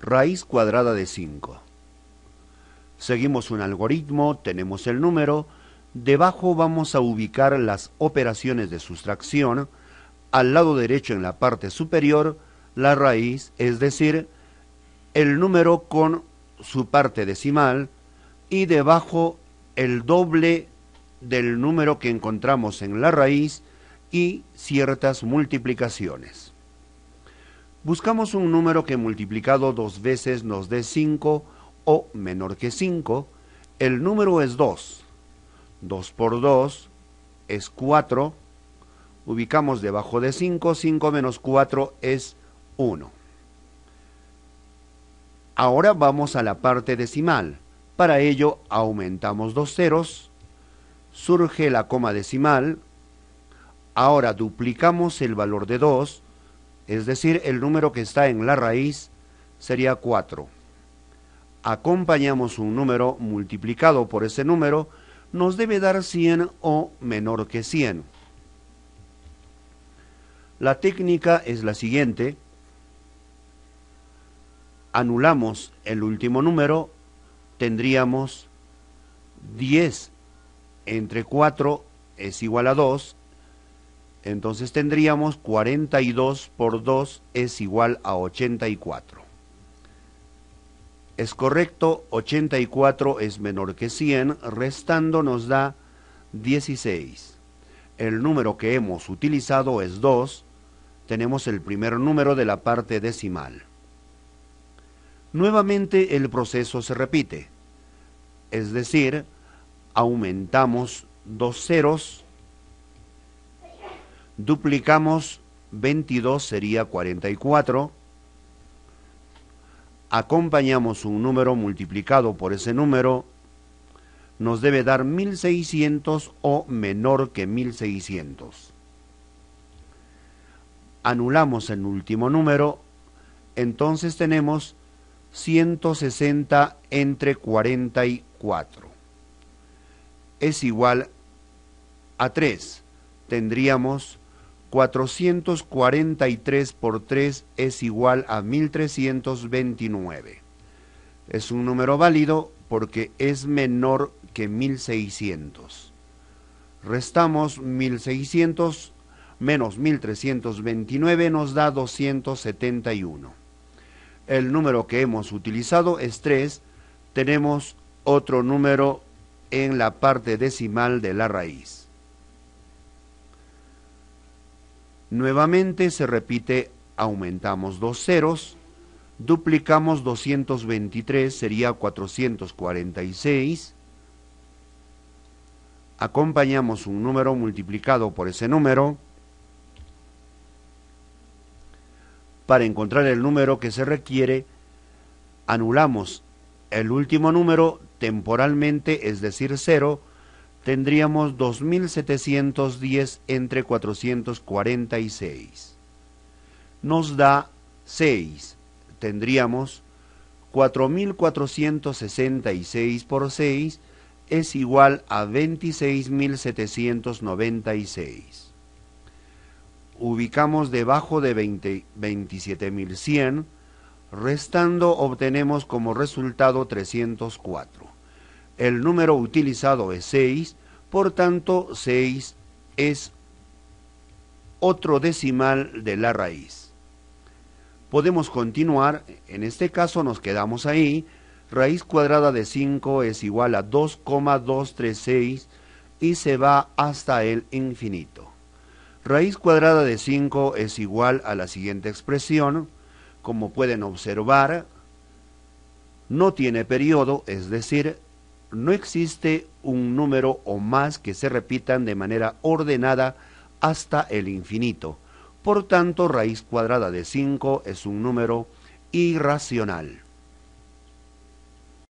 raíz cuadrada de 5. Seguimos un algoritmo, tenemos el número, debajo vamos a ubicar las operaciones de sustracción, al lado derecho en la parte superior la raíz, es decir, el número con su parte decimal y debajo el doble del número que encontramos en la raíz y ciertas multiplicaciones. Buscamos un número que multiplicado dos veces nos dé 5 o menor que 5. El número es 2. 2 por 2 es 4. Ubicamos debajo de 5. 5 menos 4 es 1. Ahora vamos a la parte decimal. Para ello aumentamos dos ceros. Surge la coma decimal. Ahora duplicamos el valor de 2 es decir, el número que está en la raíz sería 4. Acompañamos un número multiplicado por ese número, nos debe dar 100 o menor que 100. La técnica es la siguiente. Anulamos el último número, tendríamos 10 entre 4 es igual a 2 entonces tendríamos 42 por 2 es igual a 84. Es correcto, 84 es menor que 100, restando nos da 16. El número que hemos utilizado es 2, tenemos el primer número de la parte decimal. Nuevamente el proceso se repite, es decir, aumentamos dos ceros, Duplicamos 22 sería 44. Acompañamos un número multiplicado por ese número. Nos debe dar 1600 o menor que 1600. Anulamos el último número. Entonces tenemos 160 entre 44. Es igual a 3. Tendríamos 443 por 3 es igual a 1329. Es un número válido porque es menor que 1600. Restamos 1600 menos 1329 nos da 271. El número que hemos utilizado es 3. Tenemos otro número en la parte decimal de la raíz. Nuevamente se repite, aumentamos dos ceros, duplicamos 223, sería 446, acompañamos un número multiplicado por ese número, para encontrar el número que se requiere, anulamos el último número temporalmente, es decir, cero, tendríamos 2.710 entre 446. Nos da 6. Tendríamos 4.466 por 6 es igual a 26.796. Ubicamos debajo de 27.100, restando obtenemos como resultado 304. El número utilizado es 6, por tanto 6 es otro decimal de la raíz. Podemos continuar, en este caso nos quedamos ahí, raíz cuadrada de 5 es igual a 2,236 y se va hasta el infinito. Raíz cuadrada de 5 es igual a la siguiente expresión, como pueden observar, no tiene periodo, es decir, no existe un número o más que se repitan de manera ordenada hasta el infinito. Por tanto, raíz cuadrada de 5 es un número irracional.